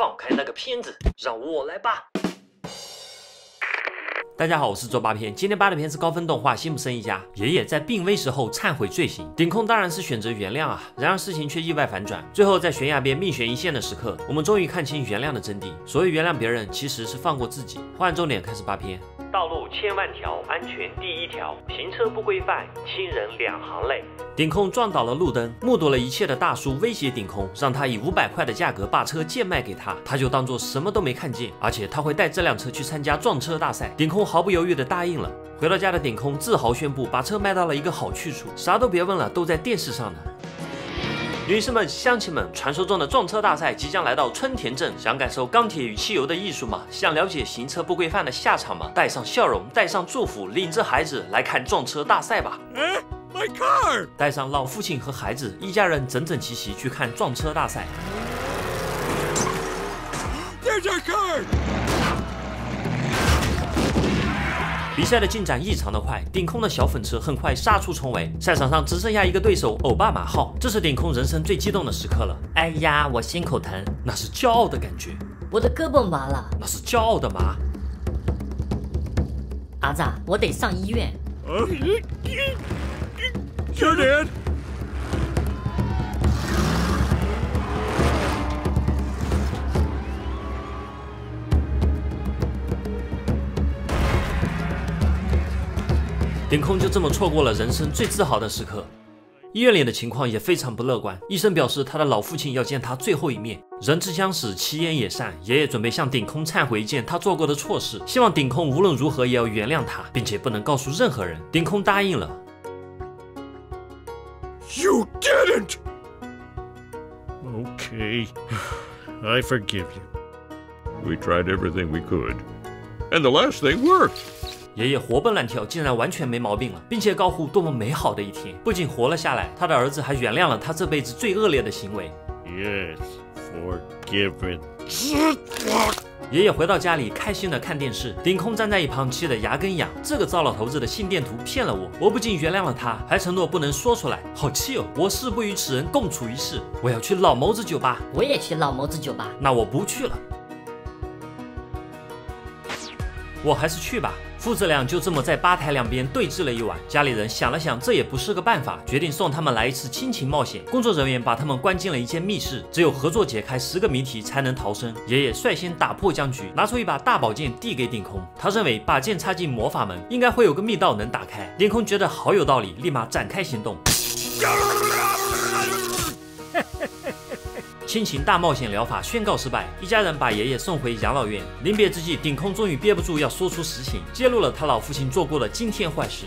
放开那个骗子，让我来吧。大家好，我是周八片，今天扒的片是高分动画《辛普森一家》。爷爷在病危时候忏悔罪行，顶空当然是选择原谅啊。然而事情却意外反转，最后在悬崖边命悬一线的时刻，我们终于看清原谅的真谛。所谓原谅别人，其实是放过自己。换重点开始扒片。道路千万条，安全第一条。行车不规范，亲人两行泪。顶空撞倒了路灯，目睹了一切的大叔威胁顶空，让他以五百块的价格把车贱卖给他，他就当做什么都没看见，而且他会带这辆车去参加撞车大赛。顶空毫不犹豫地答应了。回到家的顶空自豪宣布，把车卖到了一个好去处，啥都别问了，都在电视上呢。女士们、乡亲们，传说中的撞车大赛即将来到春田镇，想感受钢铁与汽油的艺术吗？想了解行车不规范的下场吗？带上笑容，带上祝福，领着孩子来看撞车大赛吧。My car！带上老父亲和孩子，一家人整整齐齐去看撞车大赛。There's our car! 比赛的进展异常的快，顶空的小粉车很快杀出重围，赛场上只剩下一个对手欧巴马号，这是顶空人生最激动的时刻了。哎呀，我心口疼，那是骄傲的感觉，我的胳膊麻了，那是骄傲的麻。儿子，我得上医院。Sure did. 顶空就这么错过了人生最自豪的时刻。医院里的情况也非常不乐观，医生表示他的老父亲要见他最后一面。人之将死，其言也善。爷爷准备向顶空忏悔一件他做过的错事，希望顶空无论如何也要原谅他，并且不能告诉任何人。顶空答应了。You didn't! Okay. I forgive you. We tried everything we could. And the last thing worked. 爷爷活蹦乱跳，竟然完全没毛病了，并且高呼多么美好的一天！不仅活了下来，他的儿子还原谅了他这辈子最恶劣的行为。Yes, forgiven. 爷爷回到家里，开心的看电视。顶空站在一旁，气得牙根痒。这个糟老头子的心电图骗了我，我不仅原谅了他，还承诺不能说出来。好气哦！我誓不与此人共处一室。我要去老谋子酒吧。我也去老谋子酒吧。那我不去了。我还是去吧。父子俩就这么在吧台两边对峙了一晚。家里人想了想，这也不是个办法，决定送他们来一次亲情冒险。工作人员把他们关进了一间密室，只有合作解开十个谜题才能逃生。爷爷率先打破僵局，拿出一把大宝剑递给顶空。他认为把剑插进魔法门，应该会有个密道能打开。顶空觉得好有道理，立马展开行动。亲情大冒险疗法宣告失败，一家人把爷爷送回养老院。临别之际，顶空终于憋不住要说出实情，揭露了他老父亲做过的惊天坏事。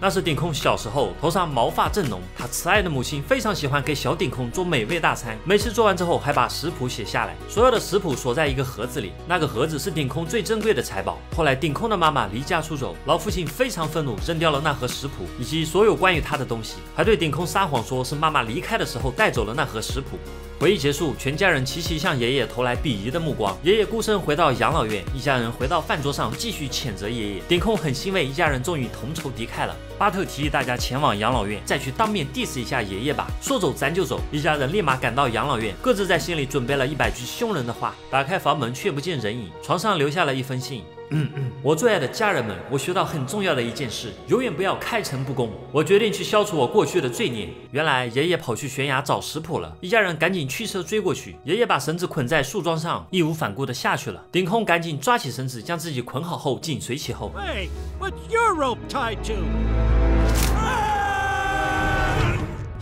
那是顶空小时候，头上毛发正浓，他慈爱的母亲非常喜欢给小顶空做美味大餐，每次做完之后还把食谱写下来，所有的食谱锁在一个盒子里，那个盒子是顶空最珍贵的财宝。后来顶空的妈妈离家出走，老父亲非常愤怒，扔掉了那盒食谱以及所有关于他的东西，还对顶空撒谎说是妈妈离开的时候带走了那盒食谱。回忆结束，全家人齐齐向爷爷投来鄙夷的目光。爷爷孤身回到养老院，一家人回到饭桌上继续谴责爷爷。顶空很欣慰，一家人终于同仇敌忾了。巴特提议大家前往养老院，再去当面 diss 一下爷爷吧。说走咱就走，一家人立马赶到养老院，各自在心里准备了一百句凶人的话。打开房门，却不见人影，床上留下了一封信。嗯嗯，我最爱的家人们，我学到很重要的一件事，永远不要开诚布公。我决定去消除我过去的罪孽。原来爷爷跑去悬崖找食谱了，一家人赶紧驱车追过去。爷爷把绳子捆在树桩上，义无反顾地下去了。顶空赶紧抓起绳子，将自己捆好后紧随其后。Hey, what's your rope tied to?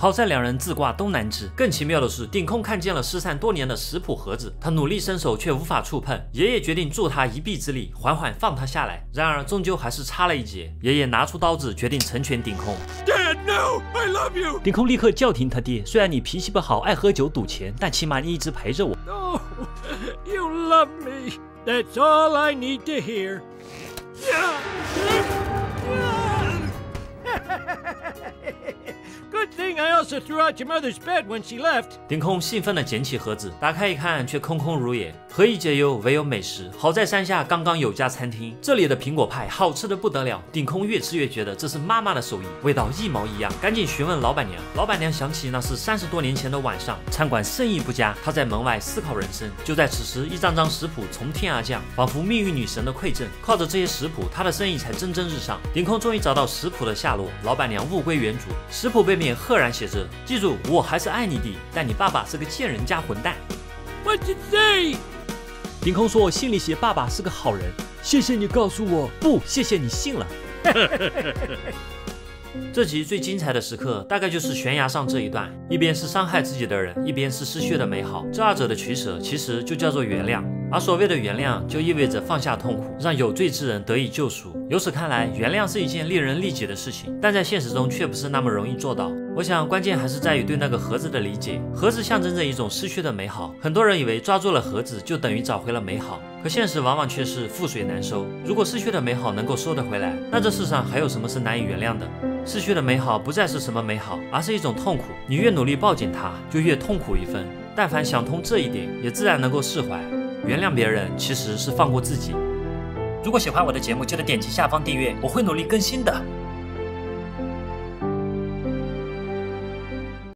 好在两人自挂东南枝。更奇妙的是，顶空看见了失散多年的食谱盒子，他努力伸手却无法触碰。爷爷决定助他一臂之力，缓缓放他下来。然而终究还是差了一截。爷爷拿出刀子，决定成全顶空。Dad, no! I love you! 顶空立刻叫停他爹，虽然你脾气不好，爱喝酒赌钱，但起码你一直陪着我。No! You love me! That's all I need to hear. Good thing I also threw out your mother's bed when she left. 凌空兴奋地捡起盒子，打开一看，却空空如也。何以解忧，唯有美食。好在山下刚刚有家餐厅，这里的苹果派好吃的不得了。顶空越吃越觉得这是妈妈的手艺，味道一毛一样。赶紧询问老板娘，老板娘想起那是三十多年前的晚上，餐馆生意不佳，她在门外思考人生。就在此时，一张张食谱从天而降，仿佛命运女神的馈赠。靠着这些食谱，她的生意才蒸蒸日上。顶空终于找到食谱的下落，老板娘物归原主。食谱背面赫然写着：“记住，我还是爱你的，但你爸爸是个贱人加混蛋。” What you say？顶空说：“我心里写爸爸是个好人。”谢谢你告诉我，不，谢谢你信了。这集最精彩的时刻，大概就是悬崖上这一段，一边是伤害自己的人，一边是失去的美好，这二者的取舍，其实就叫做原谅。而所谓的原谅，就意味着放下痛苦，让有罪之人得以救赎。由此看来，原谅是一件利人利己的事情，但在现实中却不是那么容易做到。我想，关键还是在于对那个盒子的理解。盒子象征着一种失去的美好，很多人以为抓住了盒子就等于找回了美好，可现实往往却是覆水难收。如果失去的美好能够收得回来，那这世上还有什么是难以原谅的？失去的美好不再是什么美好，而是一种痛苦。你越努力抱紧它，就越痛苦一分。但凡想通这一点，也自然能够释怀。原谅别人其实是放过自己。如果喜欢我的节目，记得点击下方订阅，我会努力更新的。